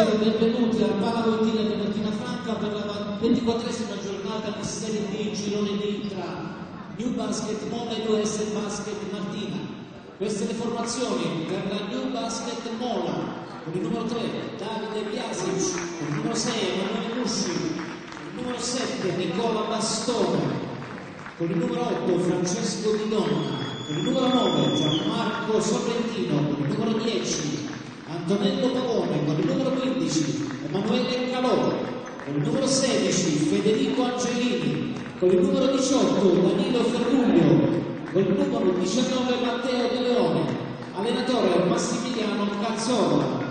E benvenuti al Palavoitile di Martina Franca per la 24esima giornata di Serie D Girone D tra New Basket Mola e US Basket Martina. Queste le formazioni per la New Basket Mola con il numero 3 Davide Biasic, il numero 6 Emanuele Musci, il numero 7 Nicola Bastone, con il numero 8 Francesco Di Donna, con il numero 9 Gianmarco Sorrentino, con il numero 10 Antonello Pavone, con il numero 15 Emanuele Calò, con il numero 16 Federico Angelini, con il numero 18 Danilo Ferruglio, con il numero 19 Matteo De Leone, allenatore Massimiliano Cazzola.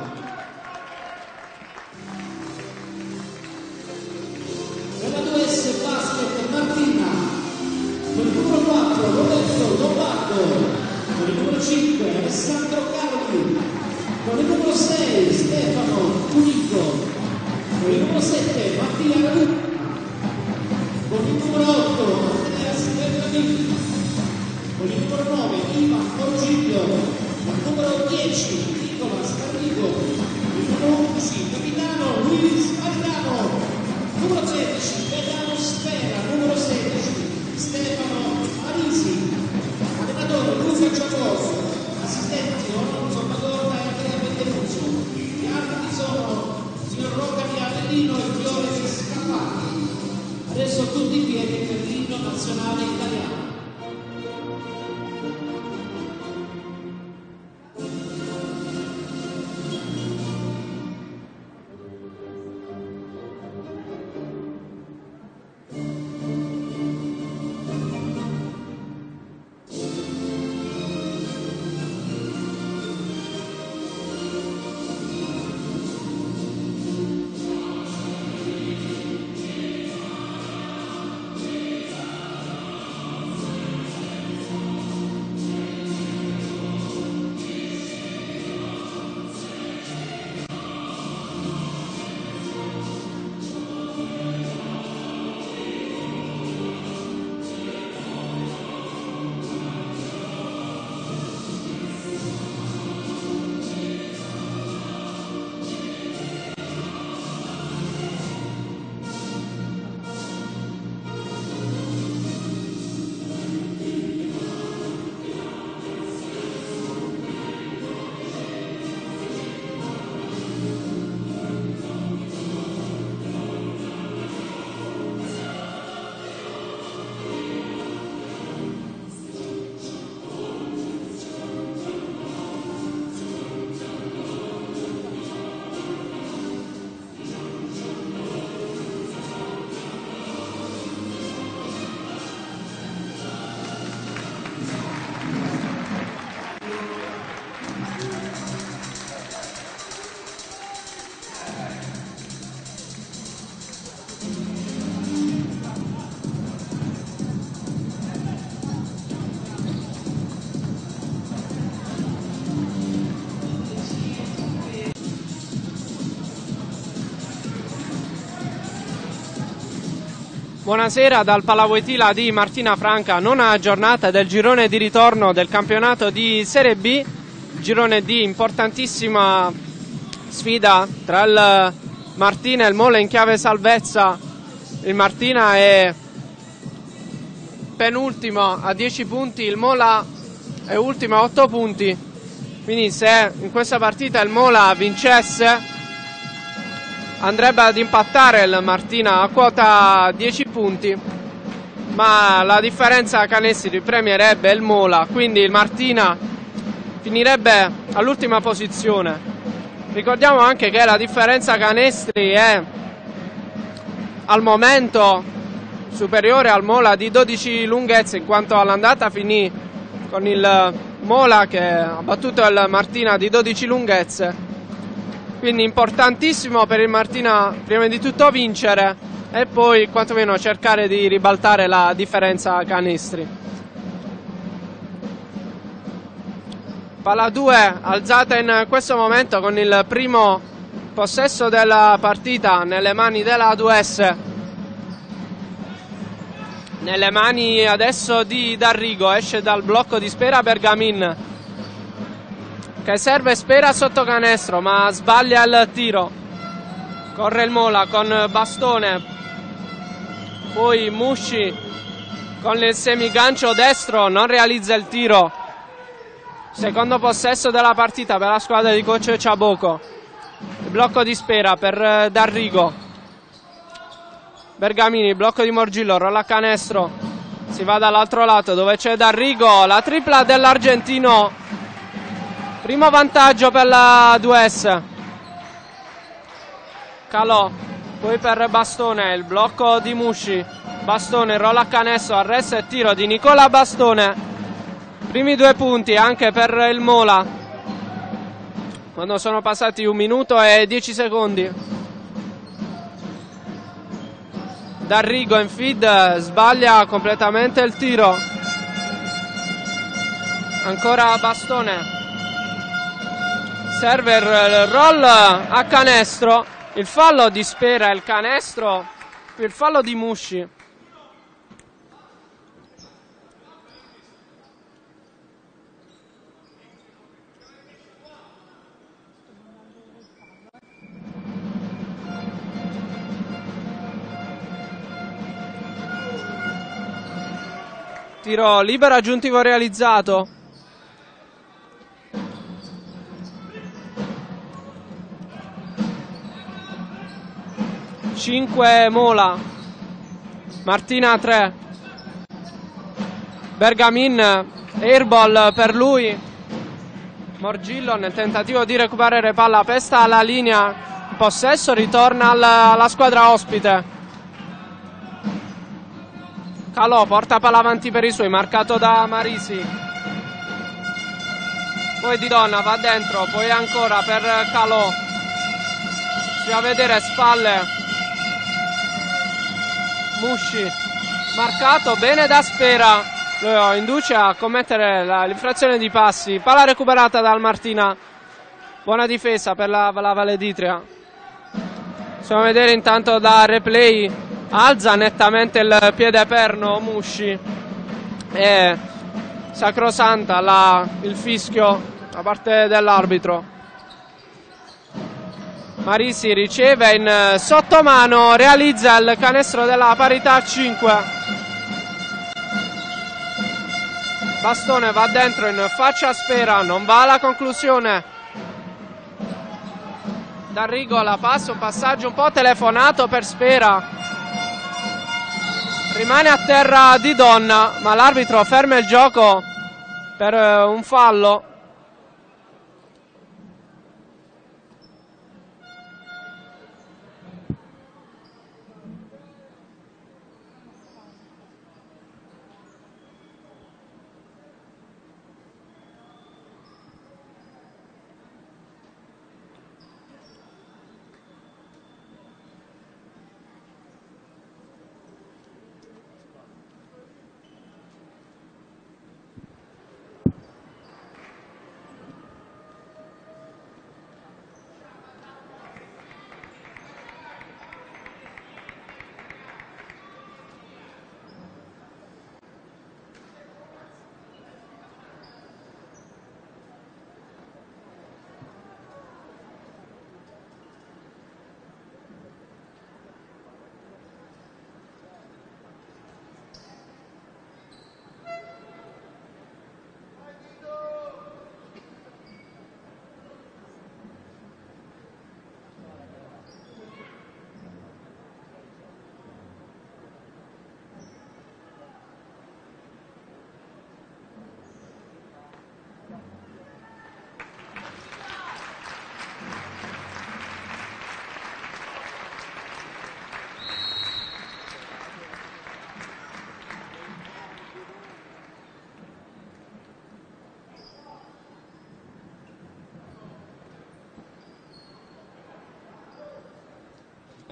Buonasera dal Palavoitila di Martina Franca, nona giornata del girone di ritorno del campionato di Serie B, girone D, importantissima sfida tra il Martina e il Mole in chiave salvezza. Il Martina è penultimo a 10 punti, il Mola è ultimo a 8 punti. Quindi se in questa partita il Mola vincesse andrebbe ad impattare il Martina a quota 10 punti ma la differenza canestri premierebbe il Mola quindi il Martina finirebbe all'ultima posizione. Ricordiamo anche che la differenza canestri è al momento superiore al Mola di 12 lunghezze in quanto all'andata finì con il Mola che ha battuto il Martina di 12 lunghezze quindi importantissimo per il Martina prima di tutto vincere e poi quantomeno cercare di ribaltare la differenza canestri. Palla 2 alzata in questo momento con il primo possesso della partita nelle mani della 2S. Nelle mani adesso di Darrigo, esce dal blocco di Spera Bergamin che serve Spera sotto canestro ma sbaglia il tiro. Corre il Mola con Bastone. Poi Musci con il semigancio destro non realizza il tiro. Secondo possesso della partita per la squadra di coach Ciaboco. Blocco di Spera per eh, Darrigo. Bergamini, blocco di Morgillo, rolla canestro. Si va dall'altro lato dove c'è Darrigo la tripla dell'argentino primo vantaggio per la 2S Calò poi per Bastone il blocco di Musci. Bastone rolla a canestro arresto e tiro di Nicola Bastone. Primi due punti anche per il Mola. Quando sono passati un minuto e dieci secondi. Darrigo in feed sbaglia completamente il tiro. Ancora Bastone server roll a canestro. Il fallo di Spera il canestro il fallo di Musci. Tiro libero aggiuntivo realizzato Cinque Mola Martina 3 Bergamin airball per lui Morgillo nel tentativo di recuperare palla pesta alla linea possesso ritorna alla, alla squadra ospite Calò porta palla avanti per i suoi, marcato da Marisi. Poi Di Donna va dentro, poi ancora per Calò. Si va a vedere spalle. Musci. Marcato bene da Spera. Lo induce a commettere l'infrazione di passi. Palla recuperata dal Martina. Buona difesa per la, la Valle d'Itria. Possiamo vedere intanto da replay alza nettamente il piede perno Musci e sacrosanta la, il fischio da parte dell'arbitro Marisi riceve in sottomano realizza il canestro della parità 5 Bastone va dentro in faccia spera non va alla conclusione. D'Arrigo la passa un passaggio un po' telefonato per spera. Rimane a terra di donna ma l'arbitro ferma il gioco per eh, un fallo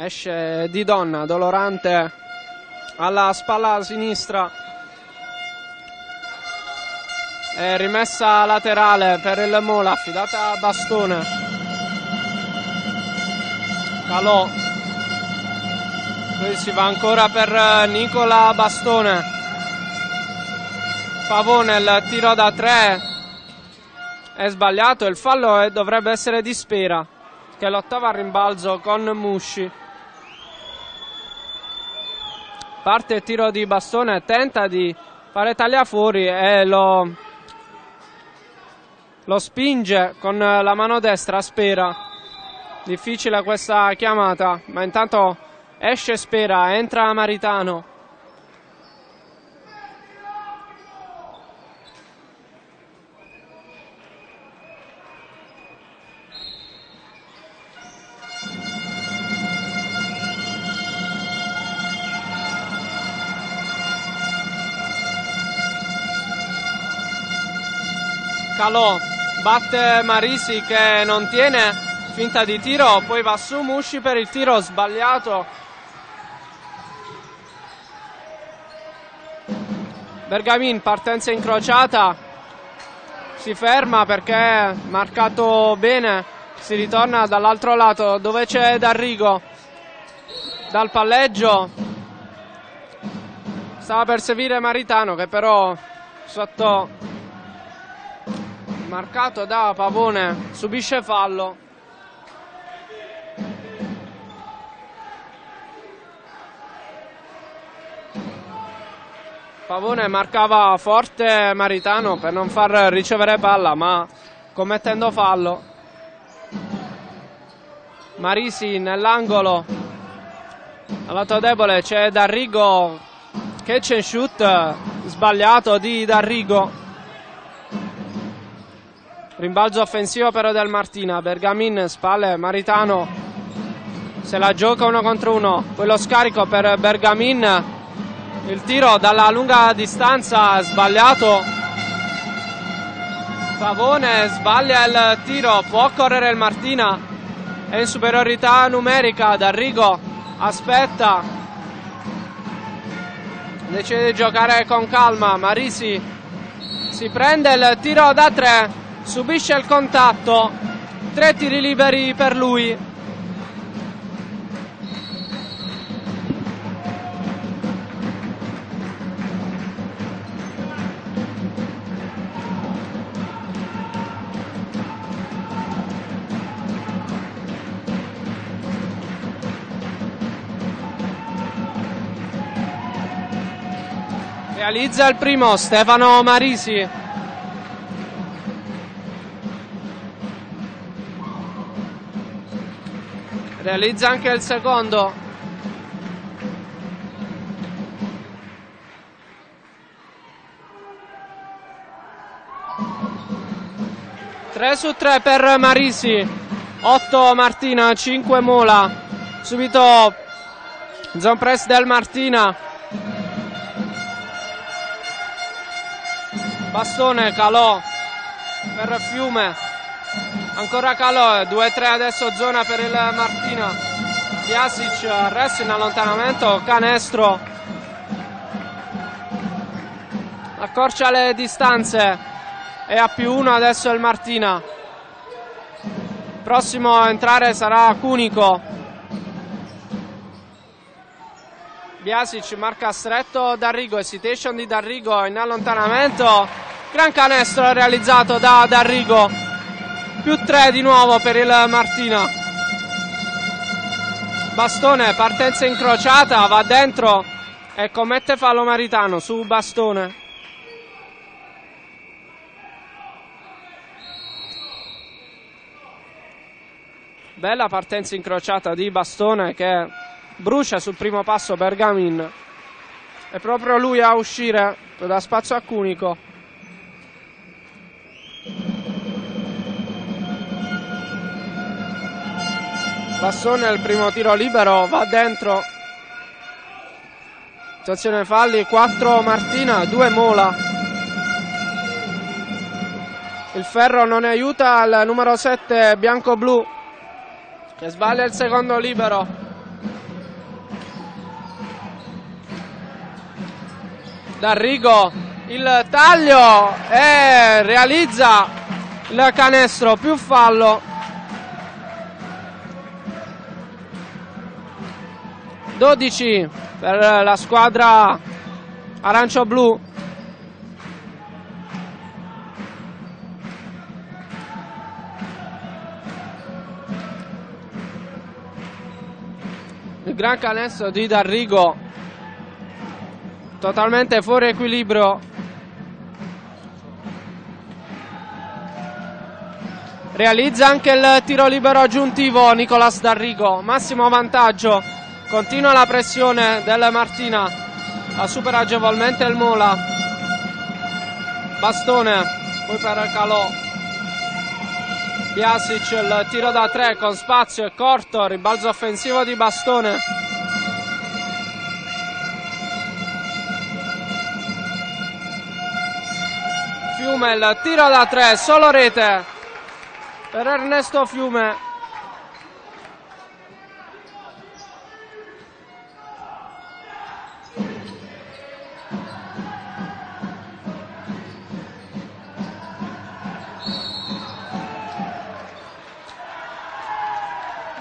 esce di donna dolorante alla spalla sinistra. È rimessa laterale per il Mola affidata a Bastone. Calò. Poi si va ancora per Nicola Bastone. Favone il tiro da tre. È sbagliato il fallo dovrebbe essere di Spera che lottava a rimbalzo con Musci. Parte il tiro di bastone, tenta di fare taglia fuori e lo, lo spinge con la mano destra, spera. Difficile questa chiamata, ma intanto esce Spera, entra Maritano. Calò batte Marisi che non tiene finta di tiro, poi va su Musci per il tiro sbagliato. Bergamin partenza incrociata, si ferma perché marcato bene, si ritorna dall'altro lato dove c'è D'Arrigo dal palleggio. Stava per servire Maritano che però sotto marcato da Pavone, subisce fallo. Pavone marcava forte Maritano per non far ricevere palla, ma commettendo fallo. Marisi nell'angolo. Al lato debole c'è Darrigo catch and shoot sbagliato di Darrigo. Rimbalzo offensivo però del Martina. Bergamin, spalle, Maritano. Se la gioca uno contro uno. Poi lo scarico per Bergamin. Il tiro dalla lunga distanza sbagliato. Pavone sbaglia il tiro. Può correre il Martina. È in superiorità numerica. D'Arrigo aspetta. Decide di giocare con calma. Marisi si prende il tiro da tre subisce il contatto, tre tiri liberi per lui. Realizza il primo Stefano Marisi. Realizza anche il secondo. Tre su tre per Marisi. 8 Martina 5 Mola. Subito zone press del Martina. Bastone calò per Fiume ancora Calò 2-3 adesso zona per il Martina Jasic arresto in allontanamento canestro. Accorcia le distanze. E a più 1 adesso il Martina prossimo a entrare sarà Cunico. Biasic marca stretto Darrigo hesitation di Darrigo in allontanamento. Gran canestro realizzato da Darrigo più 3 di nuovo per il Martina. Bastone partenza incrociata va dentro e commette fallo Maritano su Bastone. Bella partenza incrociata di Bastone che brucia sul primo passo Bergamin. È proprio lui a uscire da spazio a Cunico Bassone il primo tiro libero, va dentro. Situazione falli, 4 Martina, 2 Mola. Il ferro non aiuta al numero 7 bianco-blu che sbaglia il secondo libero. D'Arrigo il taglio e realizza il canestro più fallo 12 per la squadra arancio-blu. gran canestro di Darrigo totalmente fuori equilibrio realizza anche il tiro libero aggiuntivo Nicolas Darrigo massimo vantaggio continua la pressione del Martina. La supera agevolmente il Mola. Bastone poi per Calò. Biasic il tiro da tre con spazio e corto ribalzo offensivo di Bastone. Fiume il tiro da tre solo rete. Per Ernesto Fiume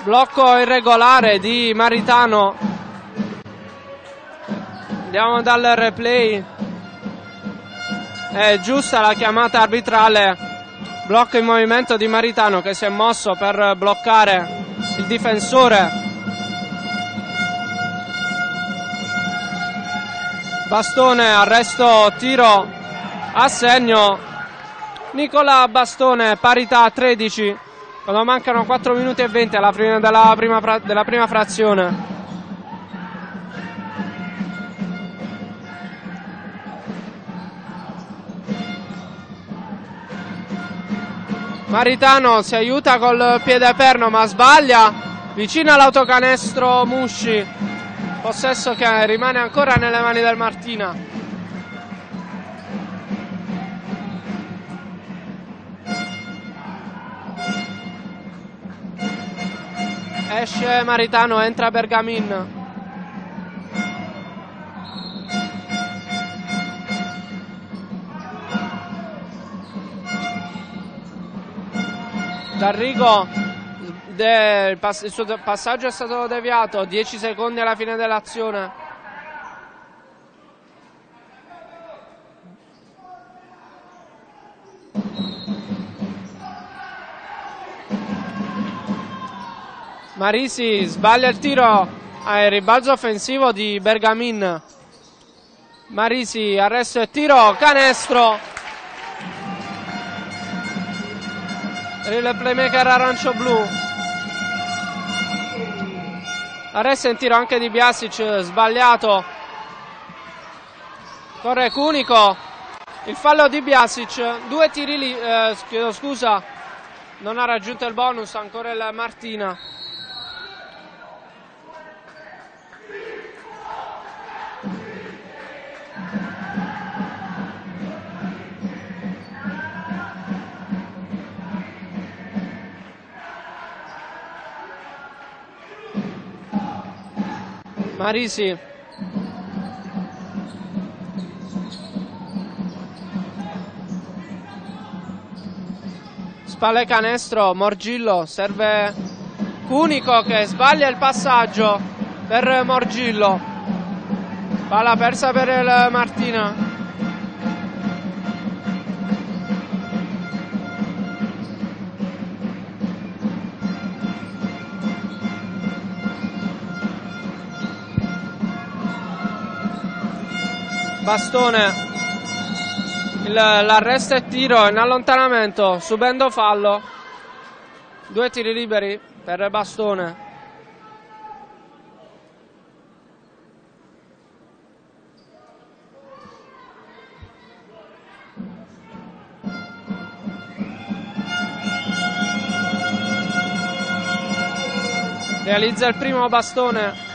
blocco irregolare di Maritano. Andiamo dal replay. È giusta la chiamata arbitrale. Blocco in movimento di Maritano che si è mosso per bloccare il difensore. Bastone arresto tiro a segno Nicola Bastone parità 13 quando mancano 4 minuti e 20 alla fine della prima, della prima frazione. Maritano si aiuta col piede perno ma sbaglia vicino all'autocanestro Musci possesso che rimane ancora nelle mani del Martina esce Maritano, entra Bergamin. D'Arrigo, il, il suo passaggio è stato deviato, 10 secondi alla fine dell'azione. Marisi sbaglia il tiro al ribalzo offensivo di Bergamin. Marisi arresto e tiro, canestro. Il playmaker arancio-blu. Arresto e tiro anche di Biasic, sbagliato. Corre Cunico. Il fallo di Biasic. Due tiri lì, eh, scusa. Non ha raggiunto il bonus, ancora il Martina. Marisi. Spalle canestro, Morgillo, serve Cunico che sbaglia il passaggio per Morgillo. Palla persa per il Martina. Bastone. L'arresto e tiro in allontanamento, subendo fallo. Due tiri liberi per Bastone. Realizza il primo bastone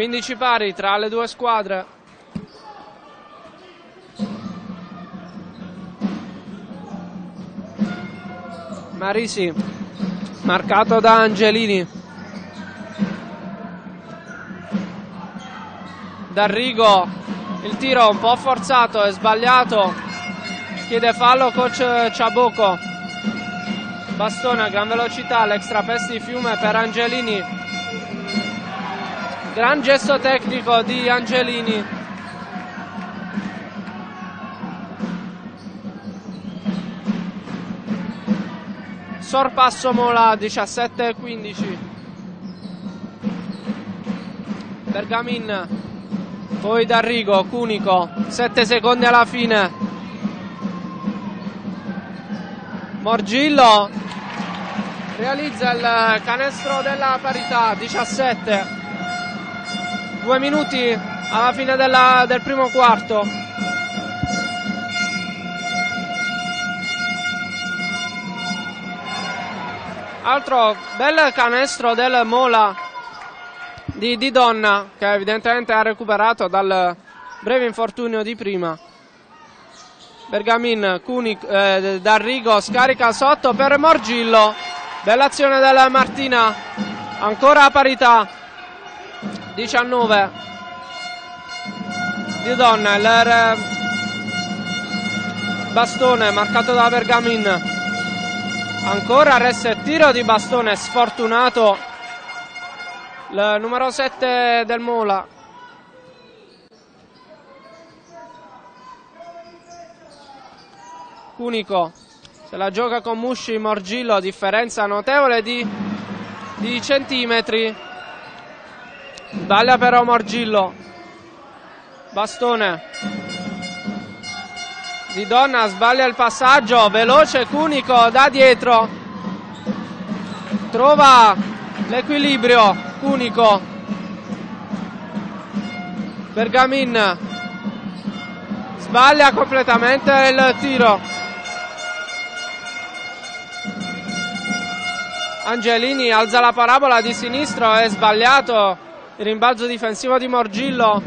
15 pari tra le due squadre. Marisi, marcato da Angelini. D'Arrigo, il tiro un po' forzato e sbagliato. Chiede fallo coach Ciaboco. Bastone a gran velocità, l'extra pesti di fiume per Angelini Gran gesto tecnico di Angelini. sorpasso Mola 17-15 Bergamin poi D'Arrigo Cunico 7 secondi alla fine. Morgillo realizza il canestro della parità 17 due minuti alla fine della, del primo quarto. Altro bel canestro del Mola di, di Donna che evidentemente ha recuperato dal breve infortunio di prima. Bergamin, Cuni, eh, D'Arrigo scarica sotto per Morgillo. Bella azione della Martina ancora a parità 19 di Donna il bastone marcato da Bergamin. Ancora arresto e tiro di bastone sfortunato. Il numero 7 del Mola. Cunico. Se la gioca con Musci Morgillo differenza notevole di, di centimetri sbaglia però Morgillo. Bastone. Di Donna sbaglia il passaggio. Veloce Cunico da dietro. Trova l'equilibrio Cunico. Bergamin. Sbaglia completamente il tiro. Angelini alza la parabola di sinistro è sbagliato il rimbalzo difensivo di Morgillo.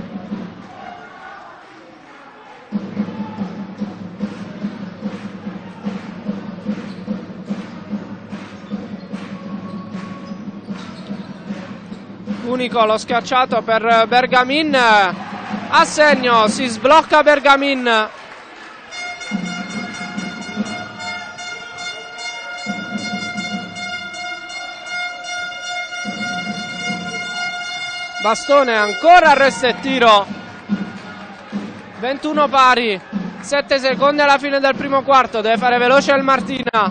Unico lo schiacciato per Bergamin. A segno si sblocca Bergamin Bastone ancora arresto e tiro. 21 pari 7 secondi alla fine del primo quarto deve fare veloce il Martina.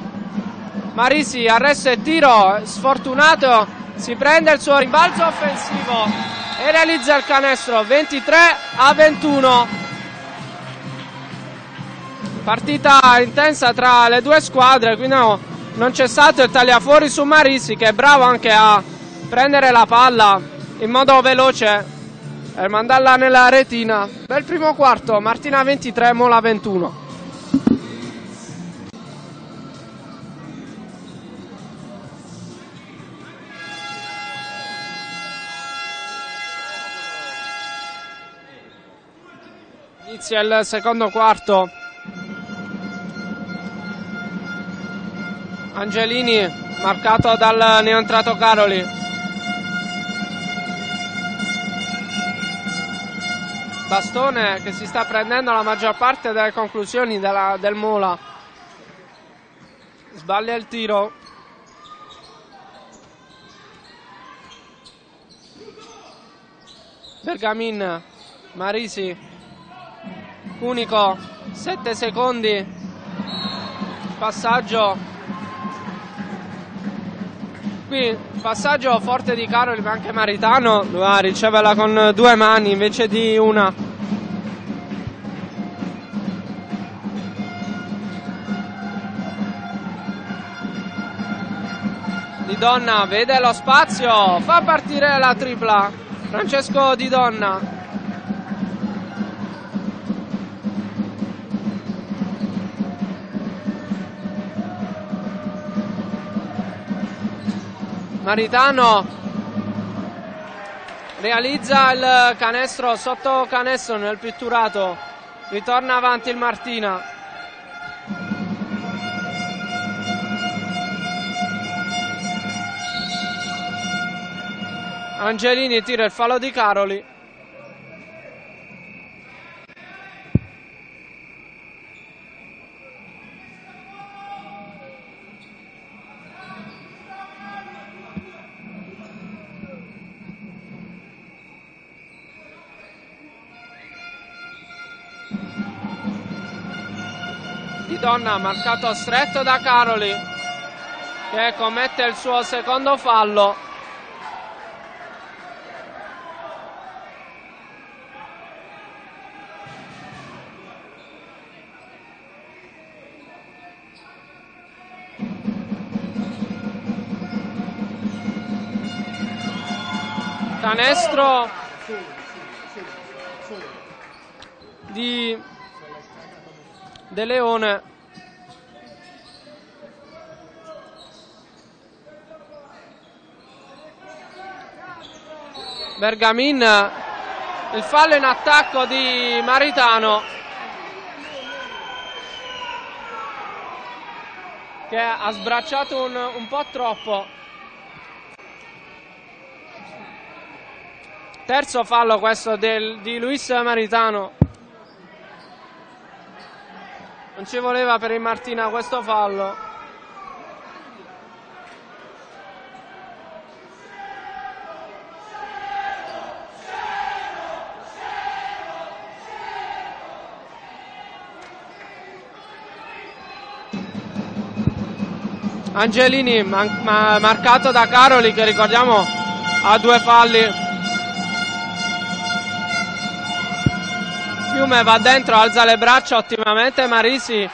Marisi arresto e tiro sfortunato si prende il suo rimbalzo offensivo e realizza il canestro 23 a 21 partita intensa tra le due squadre quindi no, non c'è stato il tagliafuori su Marisi che è bravo anche a prendere la palla in modo veloce e mandarla nella retina. Bel primo quarto, Martina 23, Mola 21. Inizia il secondo quarto. Angelini marcato dal neoentrato Caroli. Bastone che si sta prendendo la maggior parte delle conclusioni della, del Mola. Sbaglia il tiro. Bergamin, Marisi, unico, 7 secondi, passaggio, qui passaggio forte di Caroli ma anche Maritano doveva riceverla con due mani invece di una. Di Donna vede lo spazio fa partire la tripla Francesco Di Donna Maritano realizza il canestro sotto canestro nel pitturato. Ritorna avanti il Martina. Angelini tira il fallo di Caroli Donna marcato stretto da Caroli che commette il suo secondo fallo. Canestro di De Leone Bergamin il fallo in attacco di Maritano che ha sbracciato un, un po' troppo. Terzo fallo questo del, di Luis Maritano. Non ci voleva per il Martina questo fallo Angelini man- ma- marcato da Caroli che ricordiamo ha due falli. Fiume va dentro, alza le braccia ottimamente Marisi.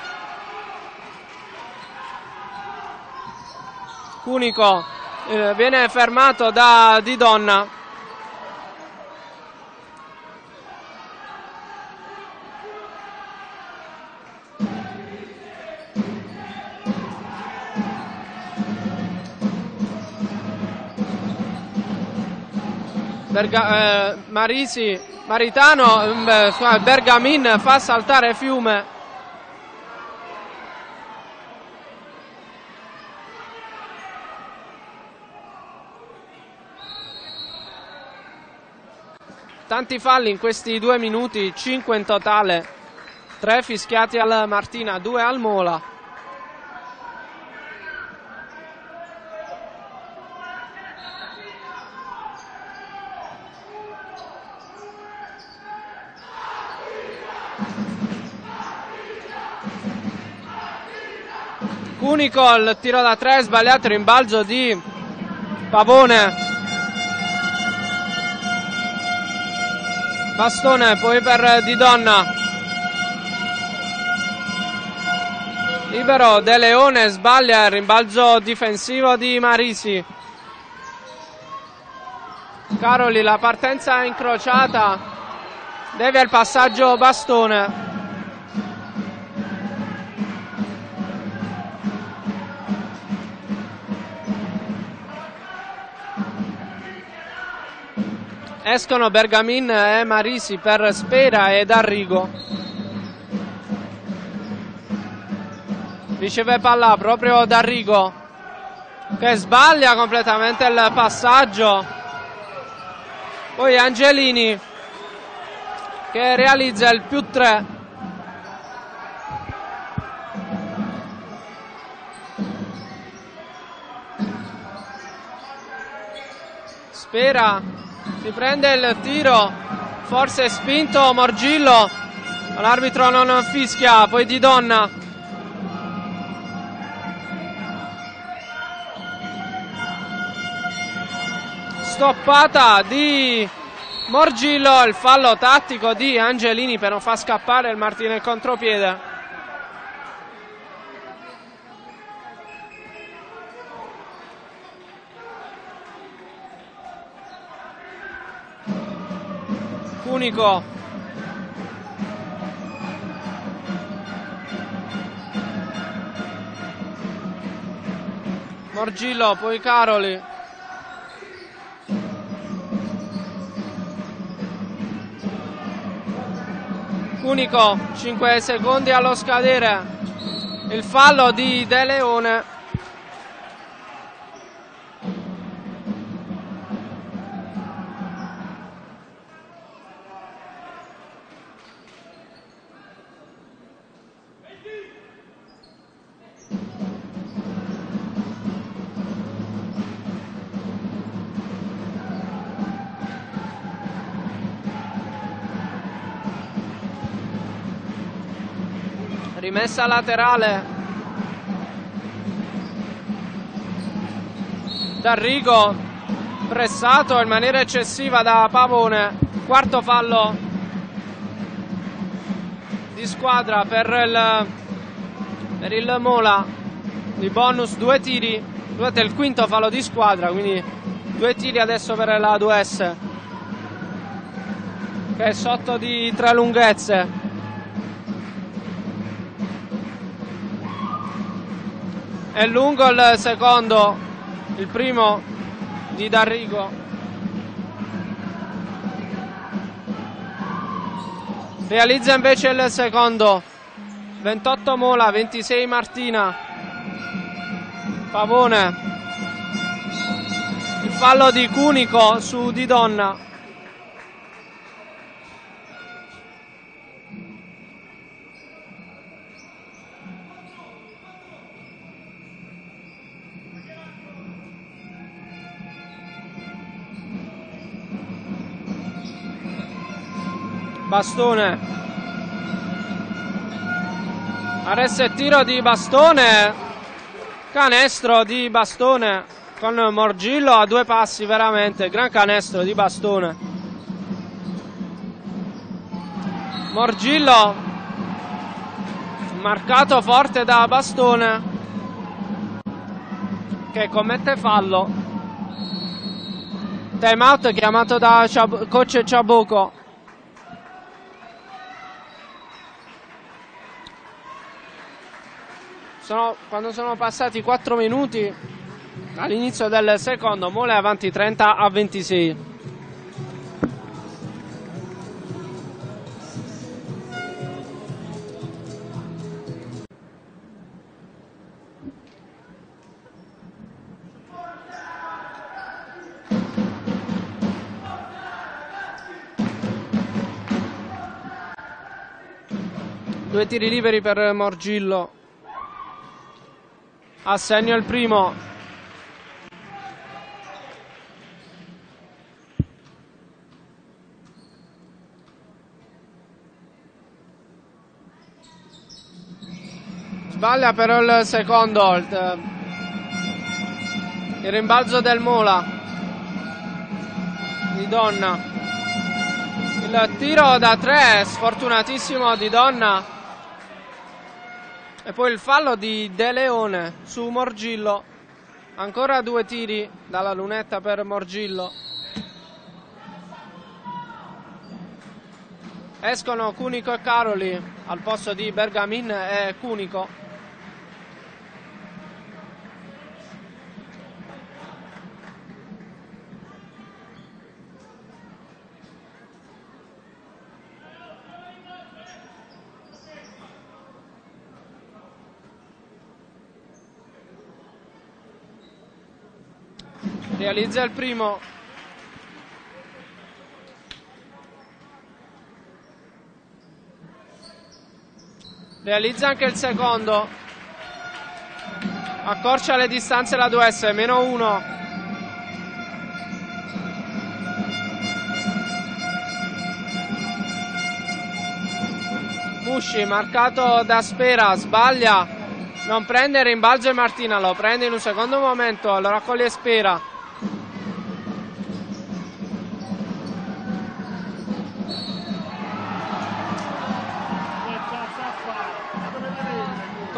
Cunico eh, viene fermato da Di Donna. Berga, eh, Marisi, Maritano, eh, Bergamin fa saltare Fiume. Tanti falli in questi due minuti, 5 in totale, 3 fischiati al Martina, 2 al Mola. Unico il tiro da tre sbagliato, rimbalzo di Pavone. Bastone, poi per Di Donna. Libero De Leone sbaglia il rimbalzo difensivo di Marisi. Caroli la partenza incrociata. Deve il passaggio Bastone. Escono Bergamin e Marisi per Spera ed Arrigo. Riceve palla proprio D'Arrigo che sbaglia completamente il passaggio. Poi Angelini che realizza il più 3. Spera si prende il tiro forse spinto Morgillo l'arbitro non fischia poi di donna. Stoppata di Morgillo il fallo tattico di Angelini per non far scappare il Martino in contropiede unico. Morgillo, poi Caroli. Unico, 5 secondi allo scadere. Il fallo di De Leone. Rimessa laterale D'Arrigo pressato in maniera eccessiva da Pavone. Quarto fallo di squadra per il, per il Mola di bonus due tiri. Scusate, il quinto fallo di squadra, quindi due tiri adesso per la 2S che è sotto di tre lunghezze. È lungo il secondo, il primo di D'Arrigo. Realizza invece il secondo, 28 Mola, 26 Martina. Pavone. Il fallo di Cunico su Di Donna. Bastone. Adesso è tiro di Bastone. Canestro di Bastone con Morgillo a due passi veramente. Gran canestro di Bastone. Morgillo marcato forte da Bastone che commette fallo. Time out chiamato da Ciab- coach Ciabuco. Sono, quando sono passati 4 minuti all'inizio del secondo, Mole avanti 30 a 26. Due tiri liberi per Morgillo. Assegno il primo. Sbaglia però il secondo. Il, rimbalzo del Mola. Di Donna. Il tiro da tre sfortunatissimo di Donna. E poi il fallo di De Leone su Morgillo. Ancora due tiri dalla lunetta per Morgillo. Escono Cunico e Caroli al posto di Bergamin e Cunico. Realizza il primo. Realizza anche il secondo. Accorcia le distanze la 2S meno 1 Musci marcato da Spera sbaglia. Non prende rimbalzo e Martina lo prende in un secondo momento lo raccoglie Spera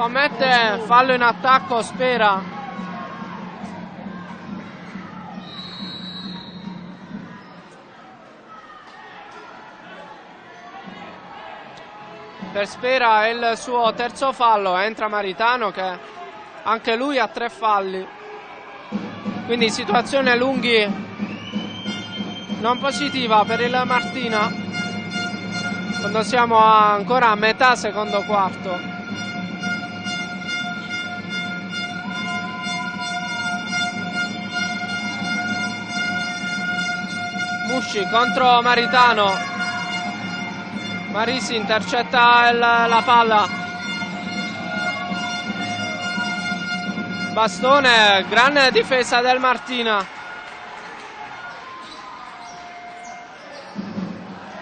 commette fallo in attacco Spera. Per Spera il suo terzo fallo entra Maritano che anche lui ha tre falli. Quindi situazione lunghi non positiva per il Martina. Quando siamo ancora a metà secondo quarto Musci contro Maritano. Marisi intercetta il, la palla. Bastone, grande difesa del Martina.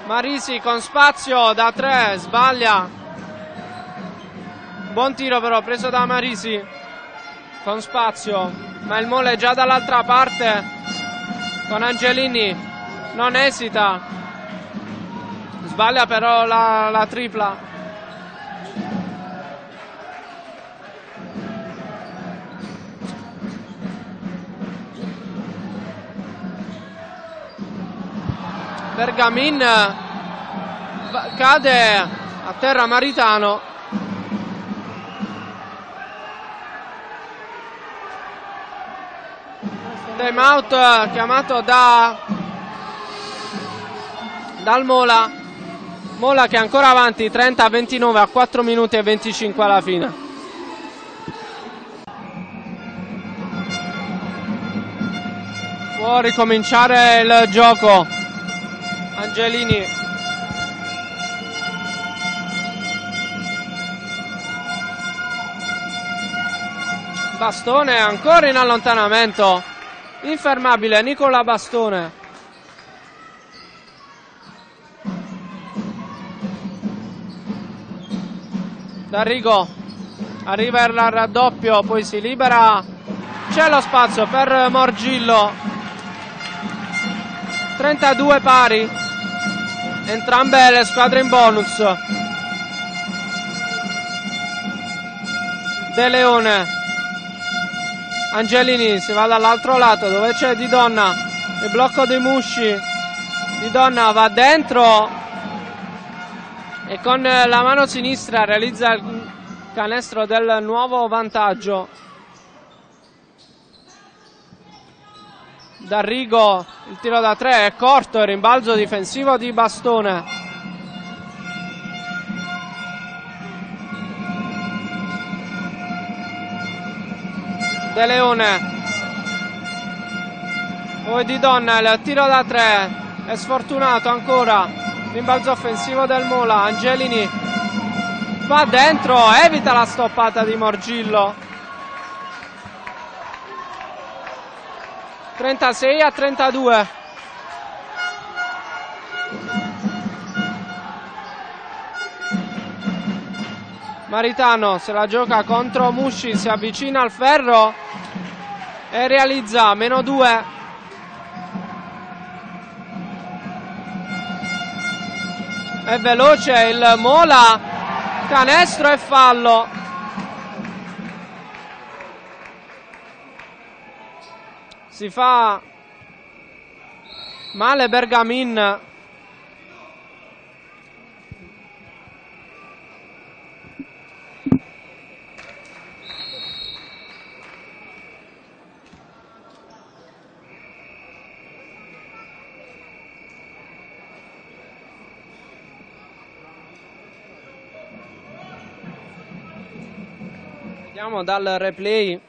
Marisi con spazio da tre, sbaglia. Buon tiro però preso da Marisi. con spazio, ma il Mole già dall'altra parte con Angelini, non esita, sbaglia però la, la tripla. Bergamin cade a terra Maritano time out chiamato da dal Mola. Mola che è ancora avanti 30 a 29 a 4 minuti e 25 alla fine. Può ricominciare il gioco. Angelini. Bastone ancora in allontanamento. Infermabile Nicola Bastone D'Arrigo. Arriva il raddoppio poi si libera. C'è lo spazio per Morgillo. 32 pari. Entrambe le squadre in bonus. De Leone. Angelini si va dall'altro lato dove c'è Di Donna. Il blocco dei Musci. Di Donna va dentro e con la mano sinistra realizza il canestro del nuovo vantaggio D'Arrigo il tiro da tre è corto, il rimbalzo difensivo di Bastone. De Leone. Poi di Donna il tiro da tre è sfortunato ancora. Rimbalzo offensivo del Mola. Angelini va dentro, evita la stoppata di Morgillo. 36 a 32. Maritano se la gioca contro Musci, si avvicina al ferro e realizza meno 2. È veloce il Mola, canestro e fallo. si fa male Bergamin Vediamo dal replay.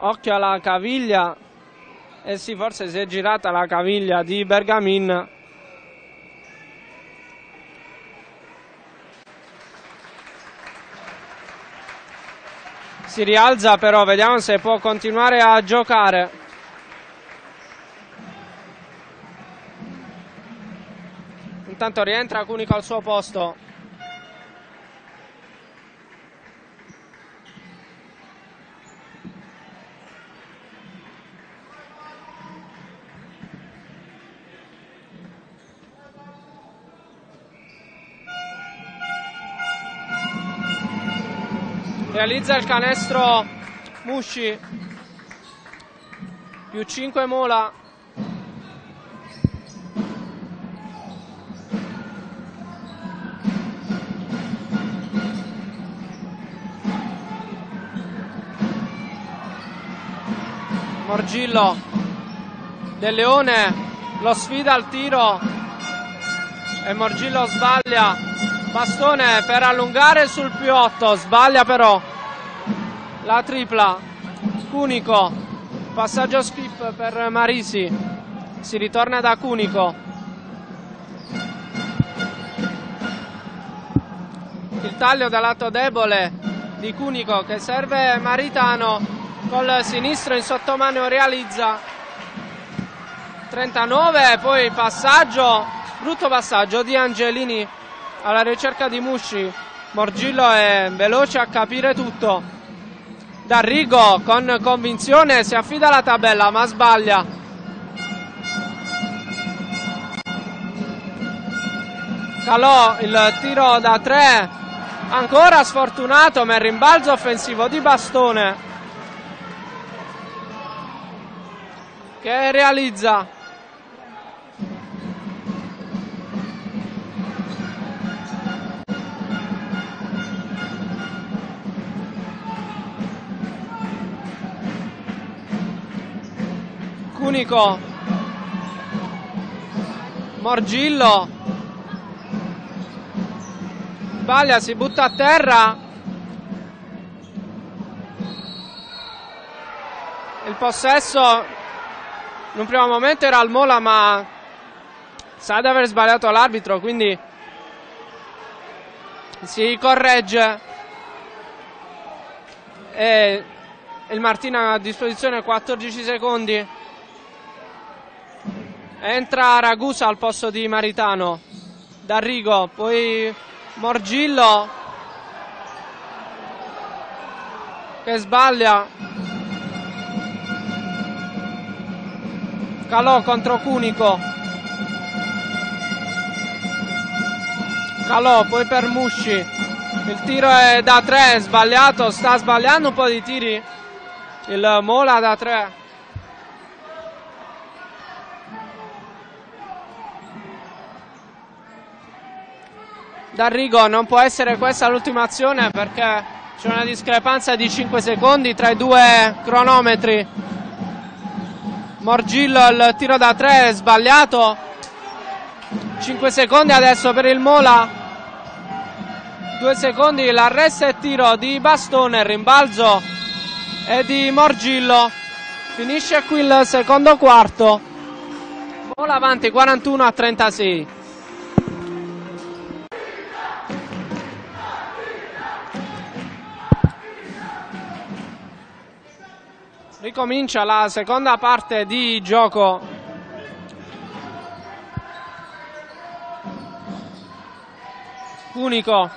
Occhio alla caviglia. E eh sì forse si è girata la caviglia di Bergamin. Si rialza però vediamo se può continuare a giocare. Intanto rientra Cunico al suo posto realizza il canestro Musci. Più 5 Mola. Morgillo Del Leone lo sfida al tiro e Morgillo sbaglia bastone per allungare sul più 8 sbaglia però la tripla. Cunico passaggio skip per Marisi si ritorna da Cunico. Il taglio dal lato debole di Cunico che serve Maritano col sinistro in sottomano realizza 39 poi passaggio brutto passaggio di Angelini alla ricerca di Musci. Morgillo è veloce a capire tutto. D'Arrigo con convinzione si affida alla tabella ma sbaglia. Calò il tiro da tre, ancora sfortunato ma il rimbalzo offensivo di Bastone che realizza Cunico. Morgillo. Sbaglia si butta a terra. Il possesso in un primo momento era al Mola ma sa di aver sbagliato l'arbitro quindi si corregge. E il Martina ha a disposizione 14 secondi entra Ragusa al posto di Maritano. D'Arrigo poi Morgillo che sbaglia. Calò contro Cunico. Calò poi per Musci. Il tiro è da 3 sbagliato sta sbagliando un po' di tiri. Il Mola da 3 D'Arrigo non può essere questa l'ultima azione perché c'è una discrepanza di 5 secondi tra i due cronometri. Morgillo il tiro da 3 è sbagliato. 5 secondi adesso per il Mola. 2 secondi l'arresto e tiro di Bastone rimbalzo e di Morgillo. Finisce qui il secondo quarto. Mola avanti 41 a 36 ricomincia la seconda parte di gioco. Unico.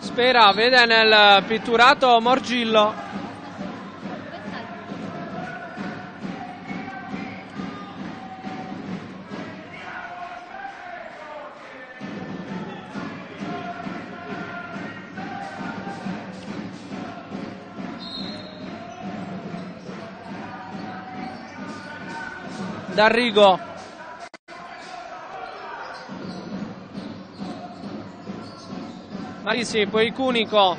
Spera vede nel pitturato Morgillo D'Arrigo Marisi poi Cunico.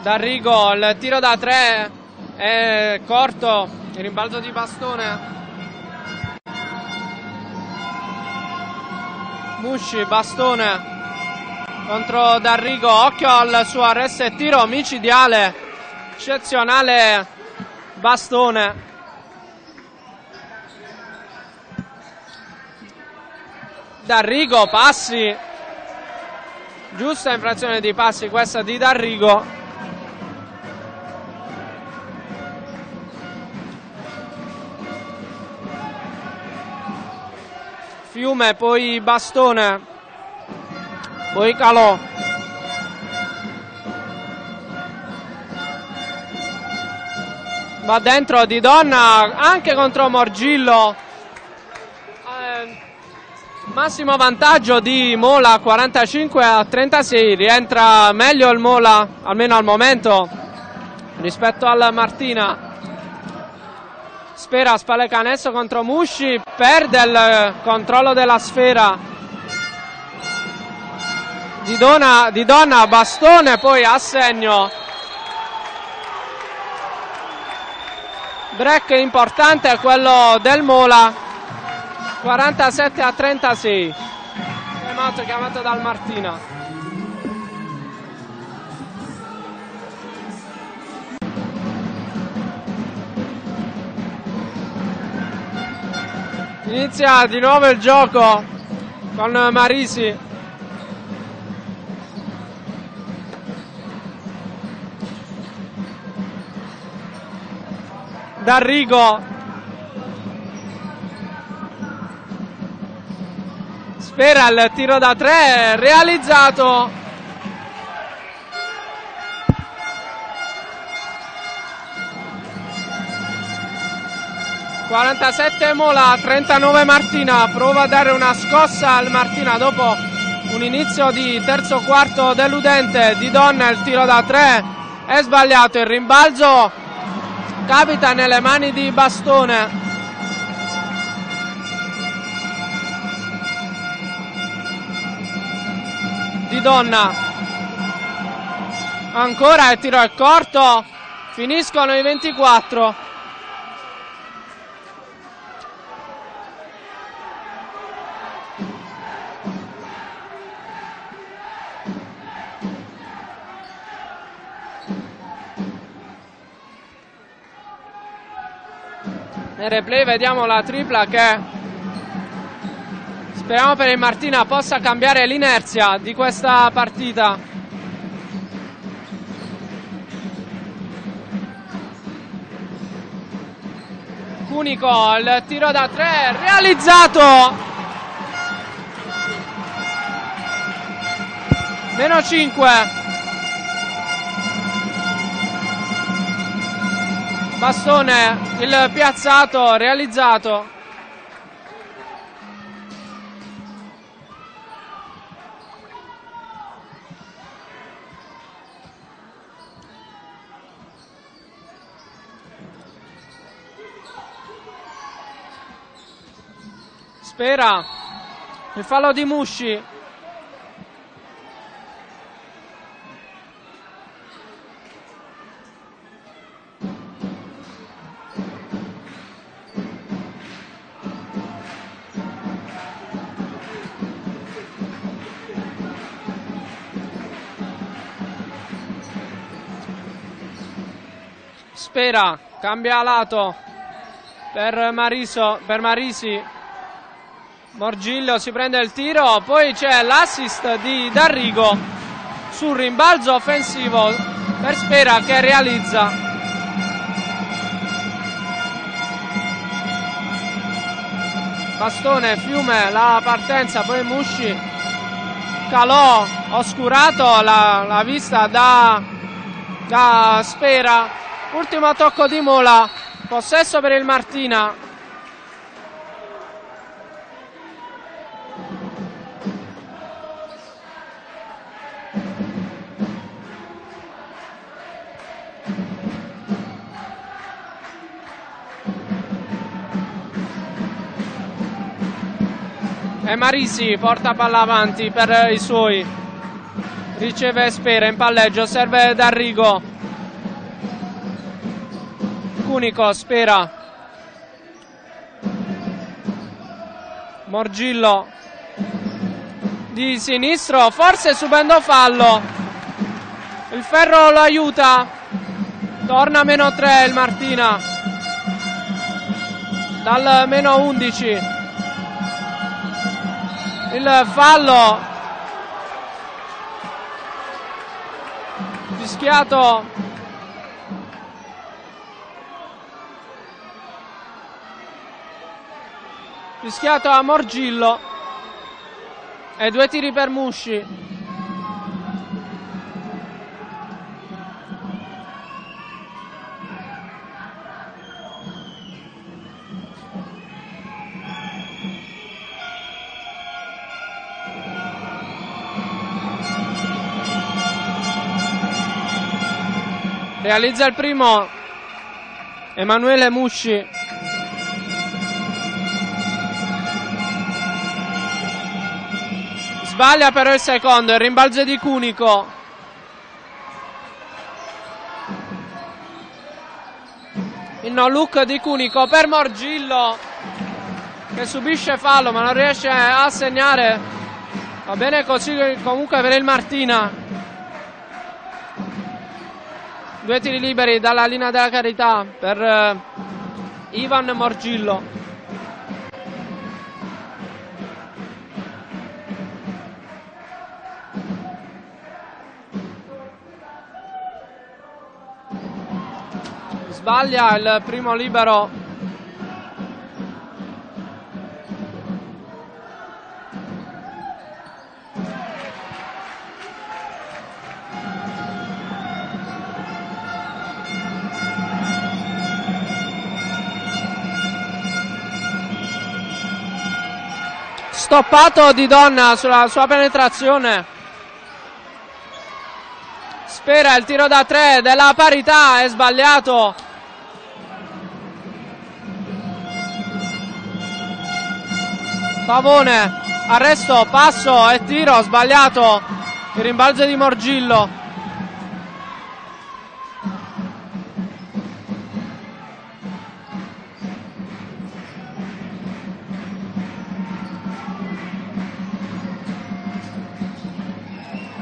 D'Arrigo il tiro da tre. È corto. Il rimbalzo di bastone. Musci bastone. Contro D'Arrigo occhio al suo arresto e tiro micidiale. Eccezionale. Bastone D'Arrigo, passi. Giusta infrazione di passi questa di D'Arrigo. Fiume, poi Bastone, poi Calò. Va dentro di donna anche contro Morgillo. Massimo vantaggio di Mola 45 a 36, rientra meglio il Mola, almeno al momento, rispetto al Martina. Spera spalle canesso contro Musci, perde il controllo della sfera. Di, donna, di donna bastone, poi assegno. Break importante quello del Mola 47 a 36 chiamato, chiamato dal Martina. Inizia di nuovo il gioco con Marisi. D'Arrigo Spera il tiro da tre realizzato. ...47 Mola, 39 Martina... ...prova a dare una scossa al Martina... ...dopo un inizio di terzo quarto deludente... ...di Donna il tiro da tre... ...è sbagliato, il rimbalzo... ...capita nelle mani di Bastone... di Donna. Ancora il tiro è corto. Finiscono i 24. Nel replay vediamo la tripla che Speriamo per il Martina possa cambiare l'inerzia di questa partita. Cunico, il tiro da tre realizzato. Meno 5. Bastone, il piazzato realizzato. Spera. Il fallo di Musci. Spera, cambia lato per, Mariso, per Marisi. Morgillo si prende il tiro, poi c'è l'assist di Darrigo sul rimbalzo offensivo per Spera che realizza. Bastone, Fiume, la partenza, poi Musci, calò, oscurato la, la vista da, da Spera. Ultimo tocco di Mola, possesso per il Martina, Marisi porta palla avanti per i suoi. Riceve Spera in palleggio, serve D'Arrigo. Cunico, Spera. Morgillo di sinistro, forse subendo fallo. Il ferro lo aiuta. Torna meno 3 il Martina. Dal meno 11 il fallo. Fischiato. Fischiato a Morgillo. E due tiri per Musci realizza il primo Emanuele Musci. Sbaglia però il secondo il rimbalzo di Cunico. Il no look di Cunico per Morgillo che subisce fallo ma non riesce a segnare. Va bene così comunque per il Martina Due tiri liberi dalla linea della carità per eh, Ivan Morgillo. Sbaglia il primo libero stoppato di donna sulla sua penetrazione. Spera il tiro da tre della parità, è sbagliato. Pavone, arresto, passo e tiro, sbagliato. Il rimbalzo di Morgillo.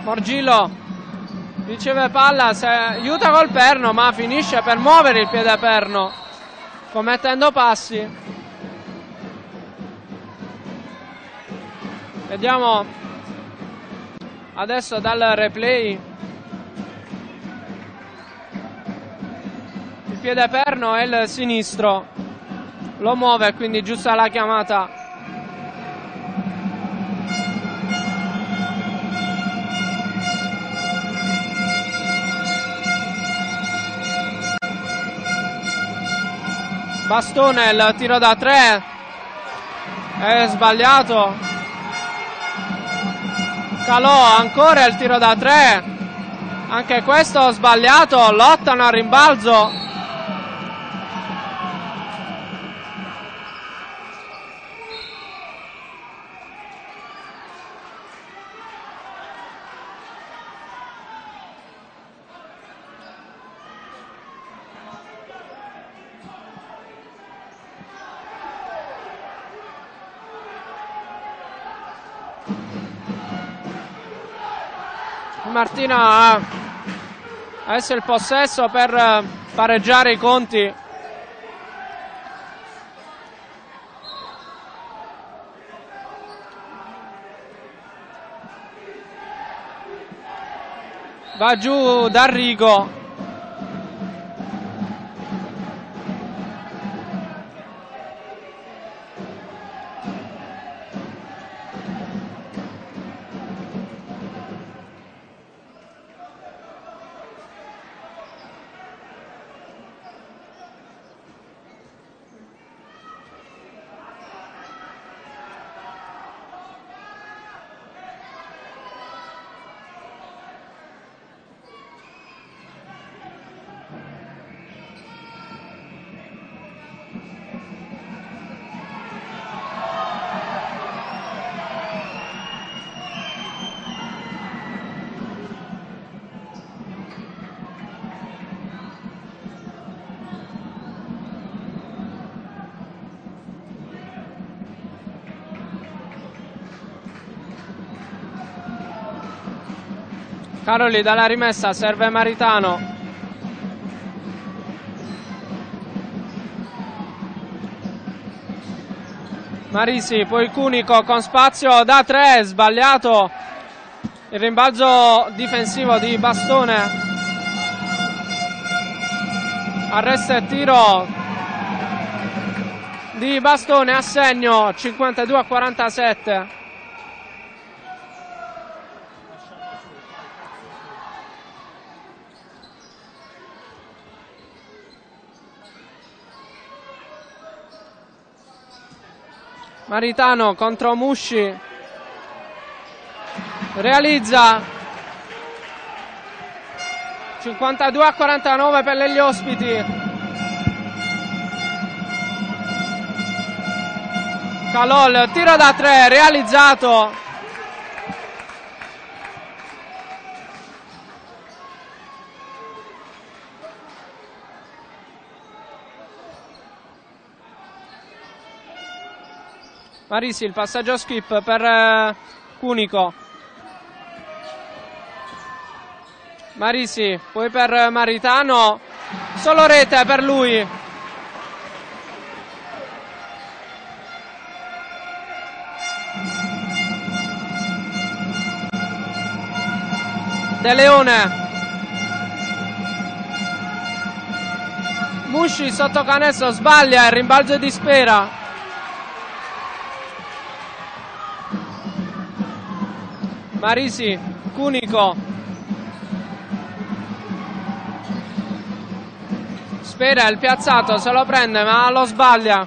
Morgillo riceve palla, aiuta col perno ma finisce per muovere il piede perno commettendo passi. Vediamo adesso dal replay il piede perno è il sinistro, lo muove quindi giusta la chiamata Bastone il tiro da tre. È sbagliato. Calò ancora il tiro da tre. Anche questo sbagliato lottano al rimbalzo Martina ha adesso il possesso per eh, pareggiare i conti. Va giù D'Arrigo Caroli dalla rimessa, serve Maritano. Marisi, poi Cunico con spazio da tre, sbagliato il rimbalzo difensivo di Bastone. Arresto e tiro di Bastone a segno 52 a 47. Maritano contro Musci. Realizza 52 a 49 per gli ospiti. Calol, tiro da tre, realizzato. Marisi il passaggio skip per eh, Cunico. Marisi, poi per Maritano, solo rete per lui. De Leone. Musci sotto canestro sbaglia il rimbalzo di Spera. Marisi, Cunico. Spera il piazzato, se lo prende ma lo sbaglia.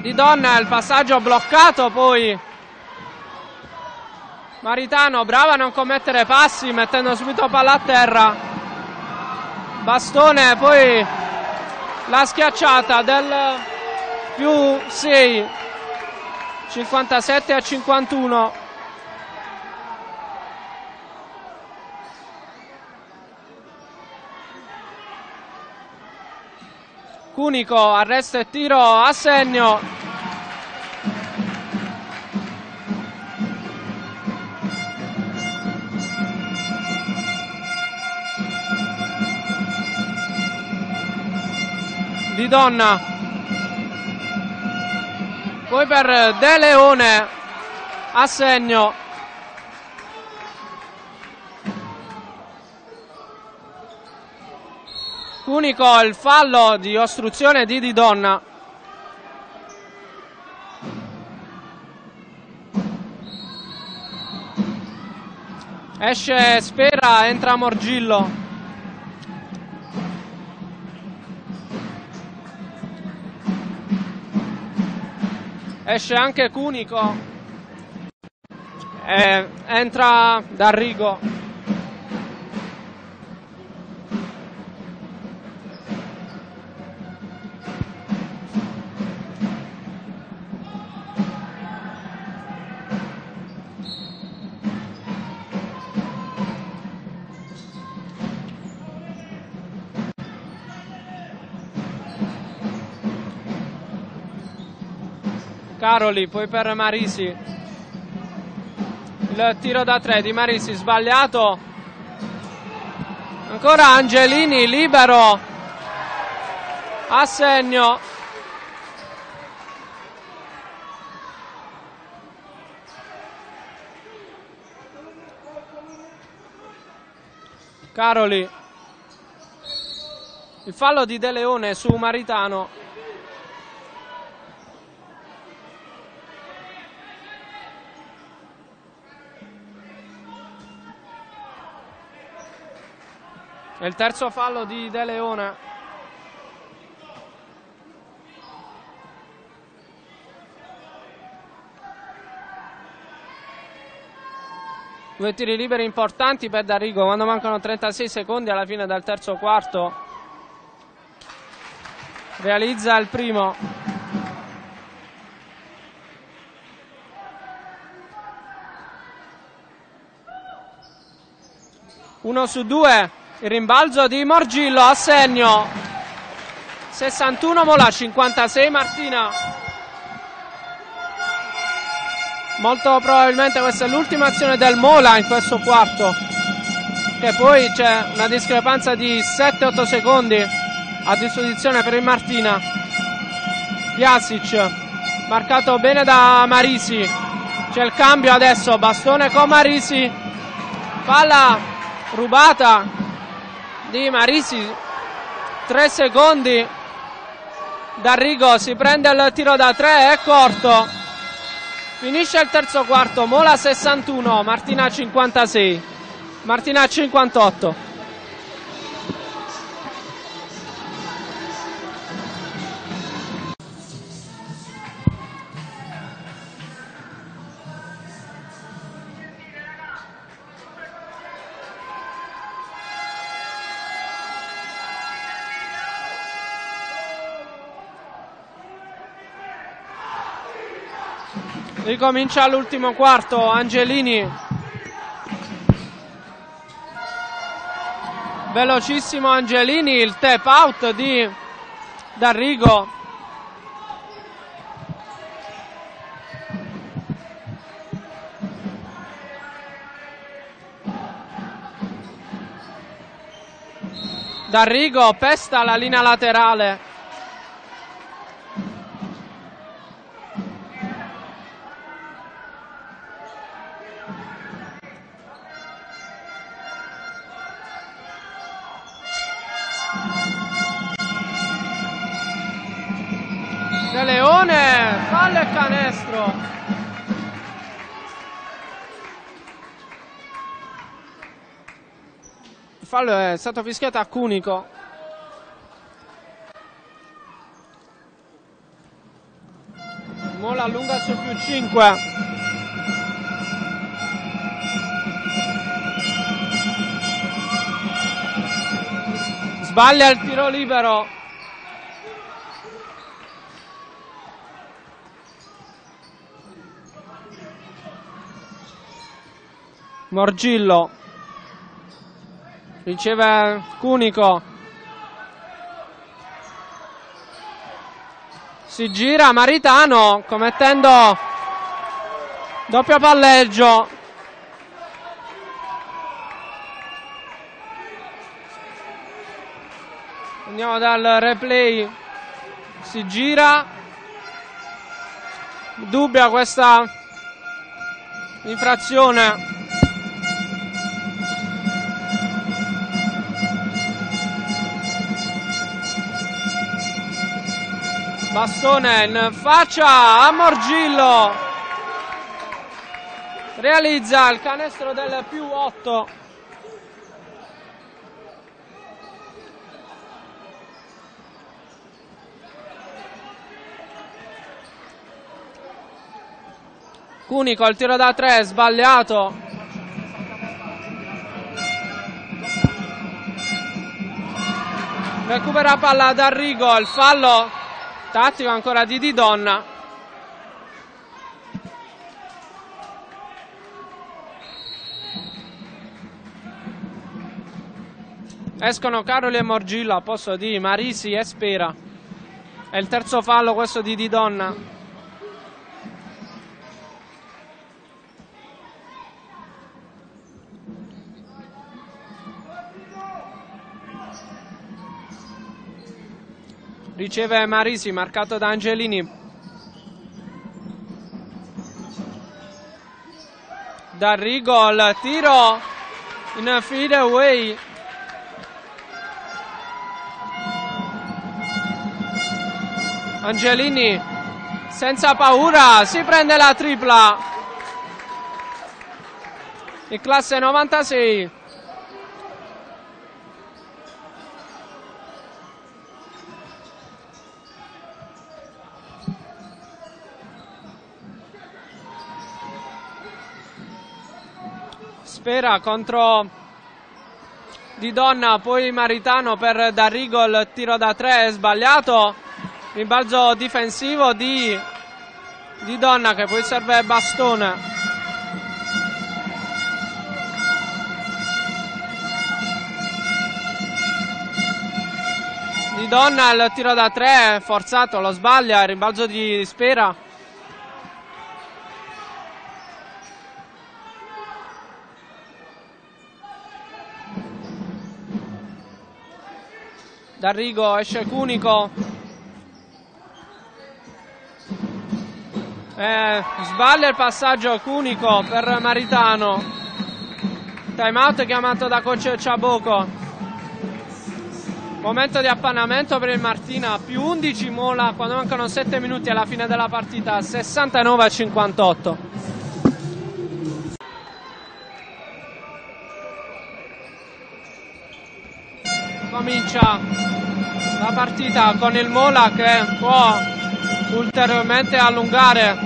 Di Donna il passaggio bloccato poi Maritano brava a non commettere passi mettendo subito palla a terra Bastone, poi la schiacciata del più 6, 57 a 51. Cunico, arresto e tiro a segno. Di Donna. Poi per De Leone a segno. Unico il fallo di ostruzione di Di Donna. Esce Spera, entra Morgillo. Esce anche Cunico. E entra D'Arrigo. Caroli, poi per Marisi. Il tiro da tre di Marisi sbagliato. Ancora Angelini libero. A segno. Caroli. Il fallo di De Leone su Maritano. È il terzo fallo di De Leone. Due tiri liberi importanti per D'Arrigo quando mancano 36 secondi alla fine del terzo quarto. Realizza il primo. Uno su due il rimbalzo di Morgillo a segno. 61 Mola, 56 Martina. Molto probabilmente questa è l'ultima azione del Mola in questo quarto. Che poi c'è una discrepanza di 7-8 secondi a disposizione per il Martina. Jasic, marcato bene da Marisi. C'è il cambio adesso, bastone con Marisi. Palla rubata di Marisi 3 secondi. D'Arrigo si prende il tiro da 3 è corto. Finisce il terzo quarto Mola 61 Martina 56 Martina 58 Ricomincia l'ultimo quarto, Angelini. Velocissimo Angelini, il tap out di D'Arrigo. D'Arrigo pesta la linea laterale. Canestro. Il fallo è stato fischiato a Cunico. su più 5. Sbaglia il tiro libero. Morgillo. Riceve Cunico si gira Maritano commettendo doppio palleggio. Andiamo dal replay. Si gira. Dubbia questa infrazione Bastone in faccia a Morgillo. Realizza il canestro del più 8. Cunico il tiro da 3 sbagliato. Recupera palla da Rigo, il fallo Tattico ancora di Di Donna. Escono Caroli e Morgillo a posto di Marisi e Spera. È il terzo fallo questo di Di Donna. Riceve Marisi marcato da Angelini. D'Arrigo il tiro in fade away. Angelini senza paura si prende la tripla. In classe 96 Spera contro Di Donna, poi Maritano per D'Arrigo il tiro da tre è sbagliato. Rimbalzo difensivo di, di Donna che poi serve bastone. Di Donna il tiro da tre forzato, lo sbaglia, rimbalzo di Spera. D'Arrigo esce Cunico. Eh, sbaglia il passaggio Cunico per Maritano. Time out chiamato da coach Ciaboco. Momento di appannamento per il Martina, più 11 mola quando mancano 7 minuti alla fine della partita, 69 a 58. Comincia la partita con il Mola che può ulteriormente allungare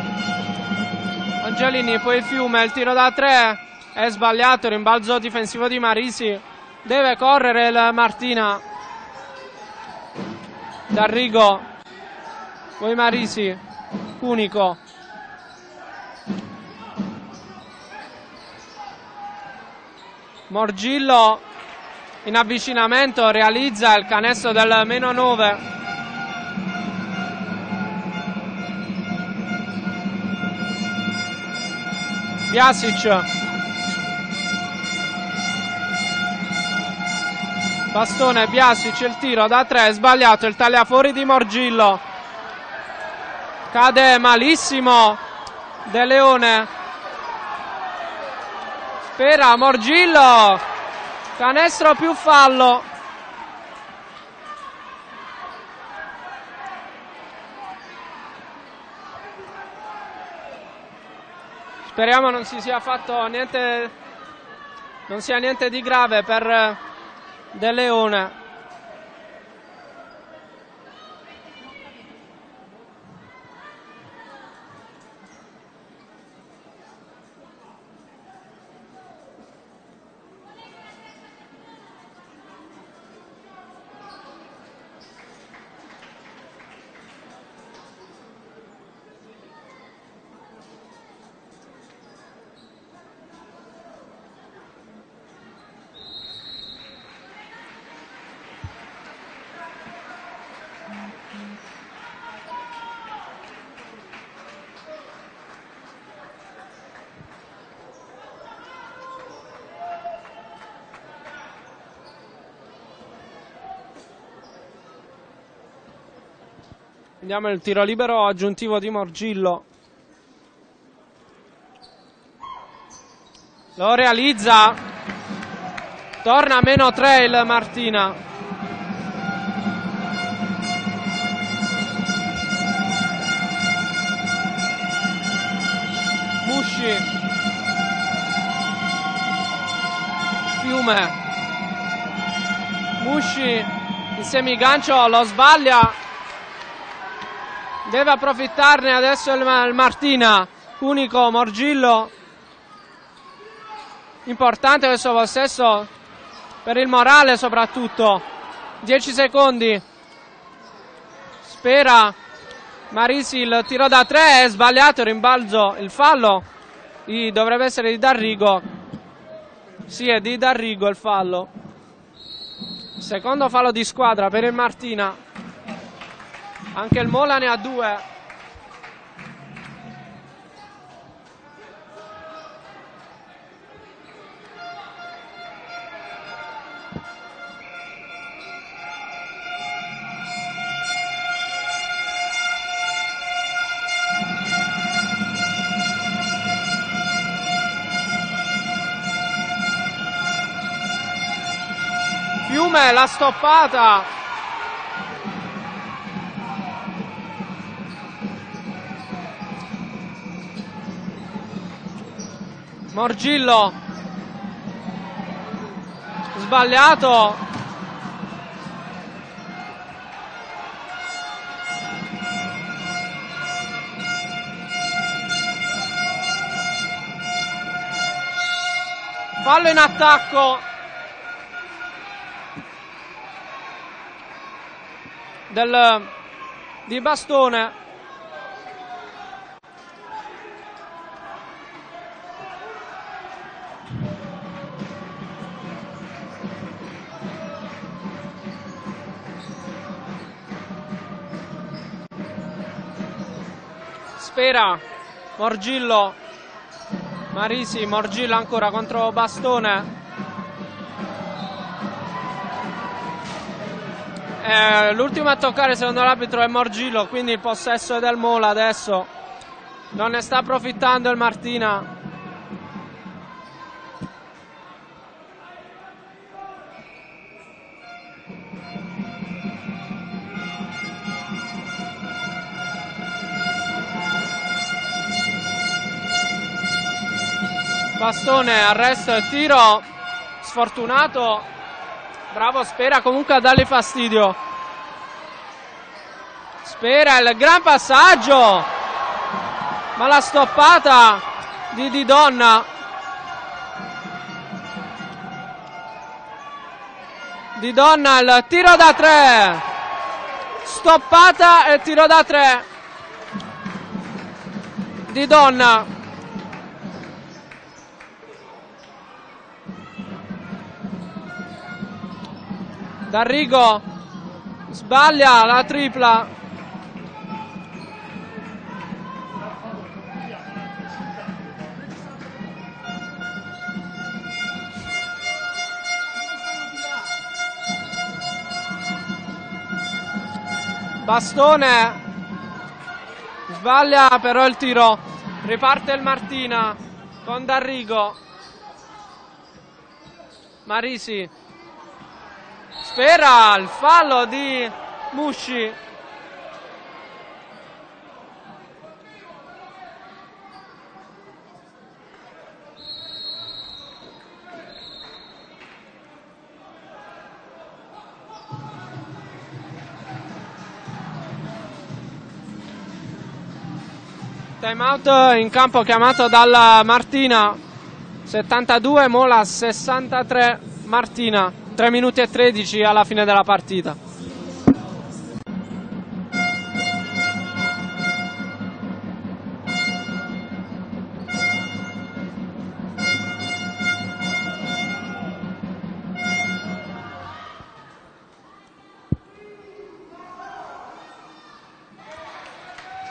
Angelini poi Fiume il tiro da tre è sbagliato rimbalzo difensivo di Marisi deve correre il Martina. D'Arrigo poi Marisi unico. Morgillo in avvicinamento realizza il canestro del meno 9 Biasic Bastone Biasic il tiro da 3 sbagliato il tagliafuori di Morgillo. Cade malissimo De Leone. Spera Morgillo Canestro più fallo. Speriamo non si sia fatto niente, non sia niente di grave per De Leone. Vediamo il tiro libero aggiuntivo di Morgillo. Lo realizza. Torna a meno 3 il Martina. Musci. Fiume. Musci il semigancio lo sbaglia deve approfittarne adesso il, Martina unico Morgillo. Importante questo possesso per il morale soprattutto. 10 secondi. Spera Marisi il tiro da 3 è sbagliato il rimbalzo il fallo. I, dovrebbe essere di Darrigo. Sì è di Darrigo il fallo. Secondo fallo di squadra per il Martina anche il Mola ne ha due. Fiume l'ha stoppata Morgillo. Sbagliato. Fallo in attacco. Del, di Bastone Spera, Morgillo, Marisi, Morgillo ancora contro Bastone. Eh, l'ultimo a toccare secondo l'arbitro è Morgillo, quindi il possesso è del Mola adesso. Non ne sta approfittando il Martina. Bastone, arresto e tiro sfortunato. Bravo Spera comunque a dargli fastidio. Spera il gran passaggio. Ma la stoppata di Di Donna. Di Donna il tiro da tre. Stoppata e tiro da tre. Di Donna. D'Arrigo sbaglia la tripla. Bastone sbaglia però il tiro. Riparte il Martina con D'Arrigo. Marisi Spera il fallo di Musci. Time out in campo chiamato dalla Martina 72 Mola 63 Martina 3 minuti e 13 alla fine della partita.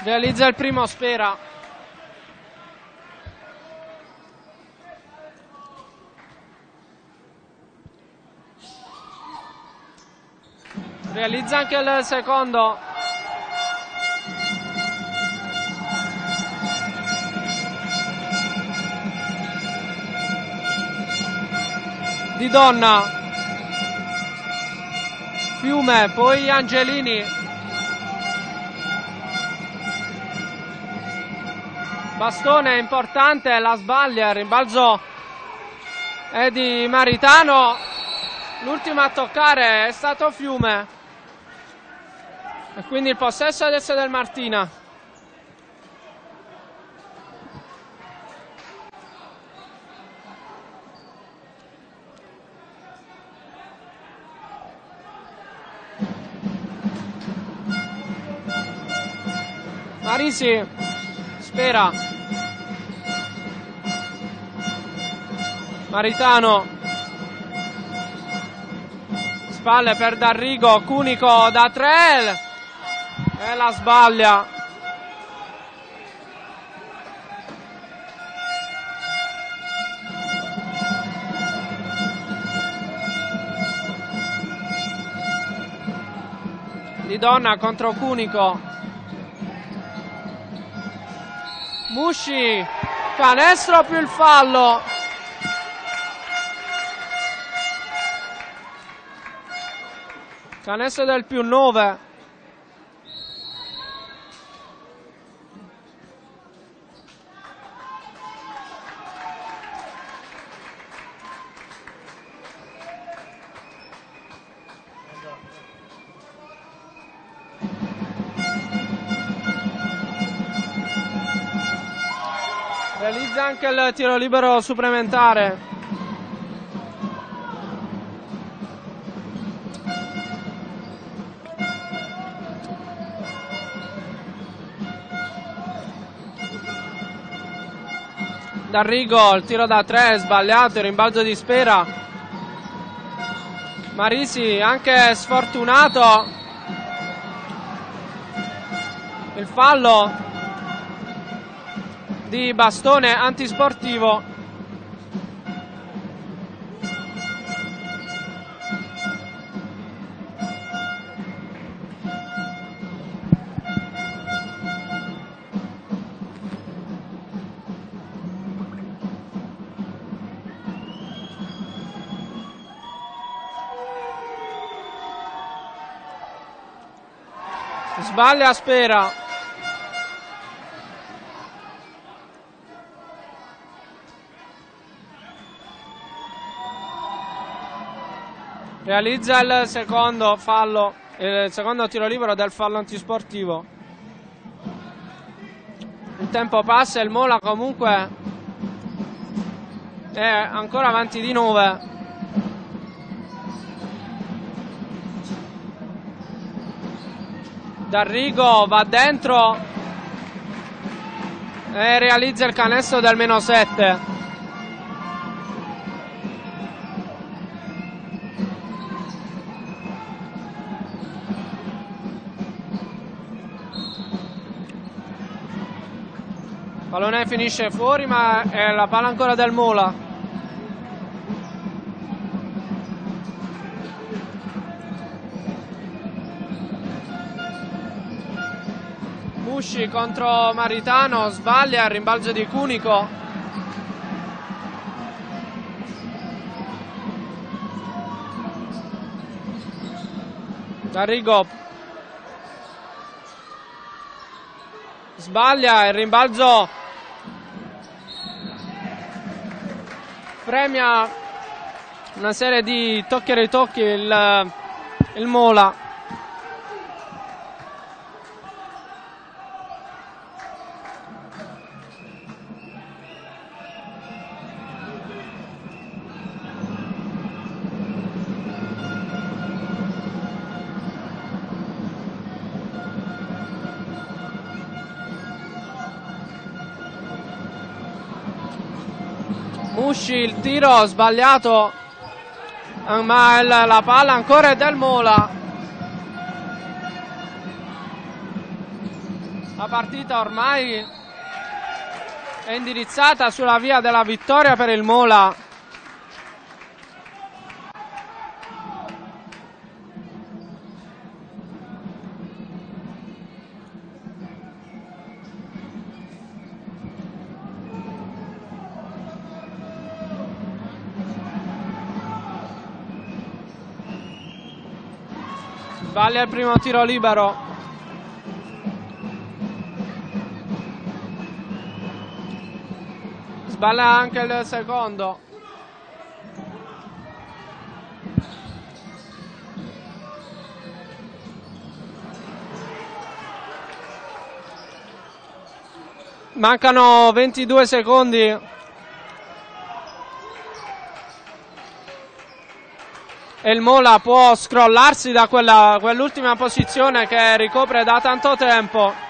Realizza il primo Spera. realizza anche il secondo. Di Donna. Fiume poi Angelini. Bastone importante la sbaglia rimbalzo è di Maritano. L'ultimo a toccare è stato Fiume. E quindi il possesso adesso del Martina. Marisi spera. Maritano. Spalle per Darrigo Cunico da tre e la sbaglia di donna contro Cunico Musci, canestro più il fallo. Canestro del più 9. Anche il tiro libero supplementare. D'Arrigo, il tiro da tre, sbagliato, il rimbalzo di Spera. Marisi anche sfortunato. Il fallo di bastone antisportivo. Sbaglia Spera realizza il secondo fallo, il secondo tiro libero del fallo antisportivo. Il tempo passa e il Mola comunque è ancora avanti di 9. D'Arrigo va dentro e realizza il canestro del meno 7. Finisce fuori ma è la palla ancora del Mola. Musci contro Maritano, sbaglia il rimbalzo di Cunico. Garrigo sbaglia il rimbalzo premia una serie di tocchi e ritocchi il, il Mola il tiro sbagliato ma il, la palla ancora è del Mola. La partita ormai è indirizzata sulla via della vittoria per il Mola Sbaglia il primo tiro libero. Sbaglia anche il secondo. Mancano 22 secondi. E il Mola può scrollarsi da quella, quell'ultima posizione che ricopre da tanto tempo.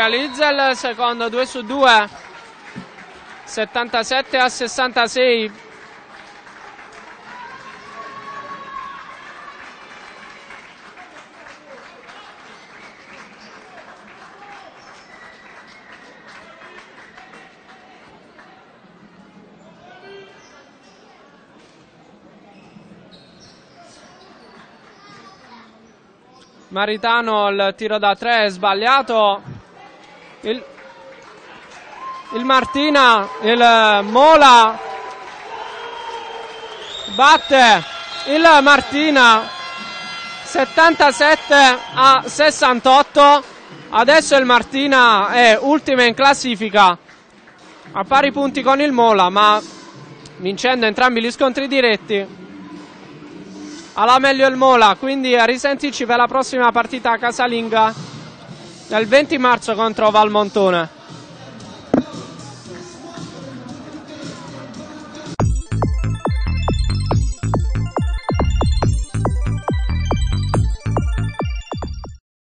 Realizza il secondo 2 su 2 77 a 66 Maritano il tiro da 3 è sbagliato il, il Martina, il Mola batte il Martina 77 a 68 adesso il Martina è ultima in classifica a pari punti con il Mola ma vincendo entrambi gli scontri diretti. Alla meglio il Mola quindi a risentirci per la prossima partita casalinga del 20 marzo contro Valmontone.